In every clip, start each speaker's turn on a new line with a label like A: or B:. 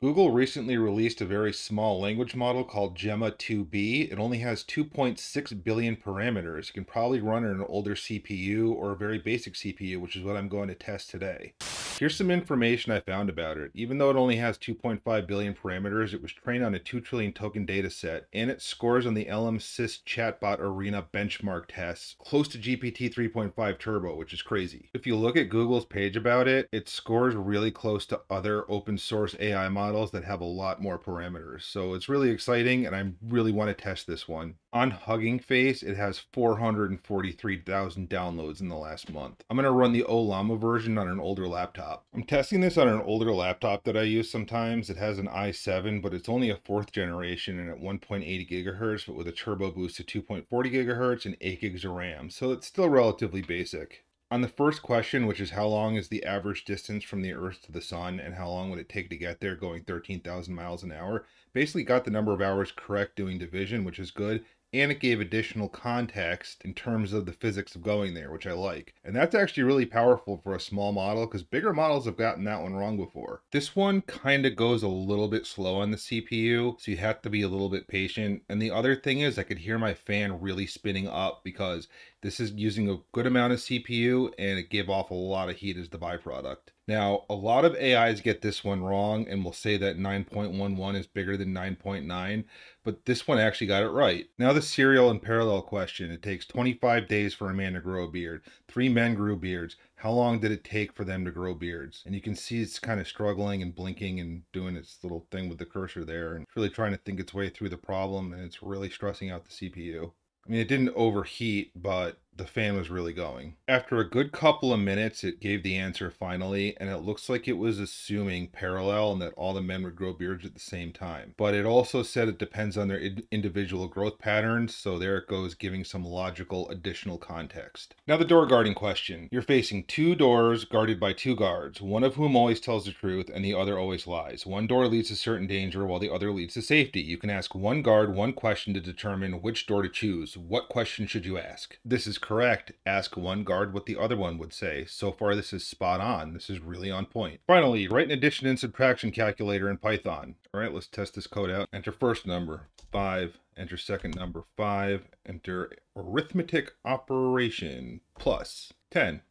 A: Google recently released a very small language model called Gemma 2B. It only has 2.6 billion parameters. It can probably run on an older CPU or a very basic CPU, which is what I'm going to test today. Here's some information I found about it. Even though it only has 2.5 billion parameters, it was trained on a 2 trillion token data set, and it scores on the LMSYS chatbot arena benchmark tests close to GPT 3.5 Turbo, which is crazy. If you look at Google's page about it, it scores really close to other open source AI models that have a lot more parameters. So it's really exciting and I really want to test this one. On Hugging Face, it has 443,000 downloads in the last month. I'm going to run the Ollama version on an older laptop. I'm testing this on an older laptop that I use sometimes. It has an i7, but it's only a fourth generation and at 1.80 gigahertz, but with a turbo boost to 2.40 gigahertz and 8 gigs of RAM. So it's still relatively basic. On the first question, which is how long is the average distance from the Earth to the Sun and how long would it take to get there going 13,000 miles an hour, basically got the number of hours correct doing division, which is good and it gave additional context in terms of the physics of going there, which I like. And that's actually really powerful for a small model because bigger models have gotten that one wrong before. This one kind of goes a little bit slow on the CPU, so you have to be a little bit patient. And the other thing is I could hear my fan really spinning up because this is using a good amount of CPU and it gave off a lot of heat as the byproduct. Now, a lot of AIs get this one wrong and will say that 9.11 is bigger than 9.9, but this one actually got it right. Now the serial and parallel question. It takes 25 days for a man to grow a beard. Three men grew beards. How long did it take for them to grow beards? And you can see it's kind of struggling and blinking and doing its little thing with the cursor there and really trying to think its way through the problem and it's really stressing out the CPU. I mean, it didn't overheat, but the fan was really going. After a good couple of minutes, it gave the answer finally, and it looks like it was assuming parallel and that all the men would grow beards at the same time. But it also said it depends on their individual growth patterns, so there it goes, giving some logical additional context. Now, the door guarding question. You're facing two doors guarded by two guards, one of whom always tells the truth and the other always lies. One door leads to certain danger while the other leads to safety. You can ask one guard one question to determine which door to choose. What question should you ask? This is correct, ask one guard what the other one would say. So far, this is spot on. This is really on point. Finally, write an addition and subtraction calculator in Python. All right, let's test this code out. Enter first number, 5. Enter second number, 5. Enter arithmetic operation, plus 10.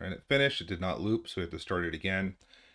A: All right, it finished. It did not loop, so we have to start it again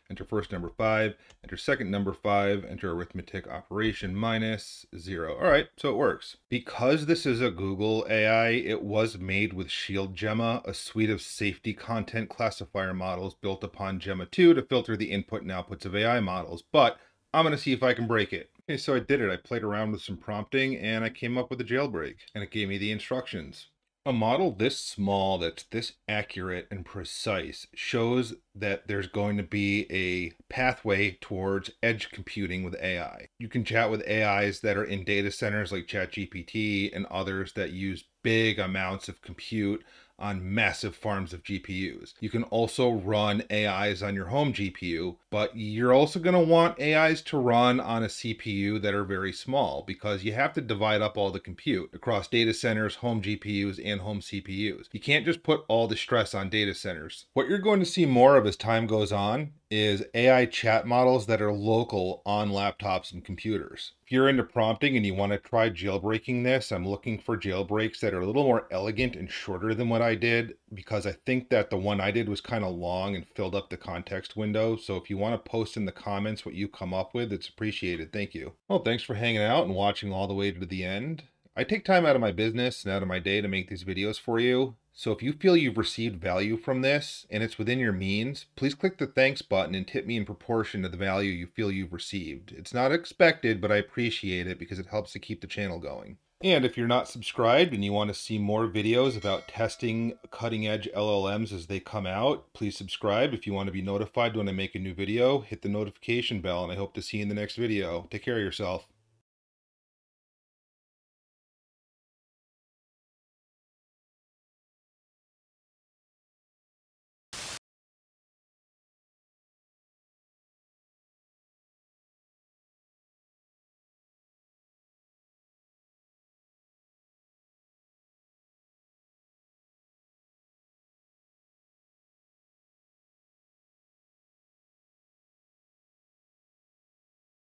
A: enter first number 5, enter second number 5, enter arithmetic operation minus 0. All right, so it works. Because this is a Google AI, it was made with Shield Gemma, a suite of safety content classifier models built upon Gemma 2 to filter the input and outputs of AI models, but I'm going to see if I can break it. Okay, so I did it. I played around with some prompting and I came up with a jailbreak and it gave me the instructions. A model this small that's this accurate and precise shows that there's going to be a pathway towards edge computing with AI. You can chat with AIs that are in data centers like ChatGPT and others that use big amounts of compute on massive farms of GPUs. You can also run AIs on your home GPU, but you're also going to want AIs to run on a CPU that are very small because you have to divide up all the compute across data centers, home GPUs, and home CPUs. You can't just put all the stress on data centers. What you're going to see more of as time goes on is AI chat models that are local on laptops and computers. If you're into prompting and you want to try jailbreaking this, I'm looking for jailbreaks that are a little more elegant and shorter than what I did because I think that the one I did was kind of long and filled up the context window. So if you want to post in the comments what you come up with, it's appreciated. Thank you. Well, thanks for hanging out and watching all the way to the end. I take time out of my business and out of my day to make these videos for you. So if you feel you've received value from this and it's within your means, please click the thanks button and tip me in proportion to the value you feel you've received. It's not expected, but I appreciate it because it helps to keep the channel going. And if you're not subscribed and you want to see more videos about testing cutting edge LLMs as they come out, please subscribe. If you want to be notified when I make a new video, hit the notification bell and I hope to see you in the next video. Take care of yourself.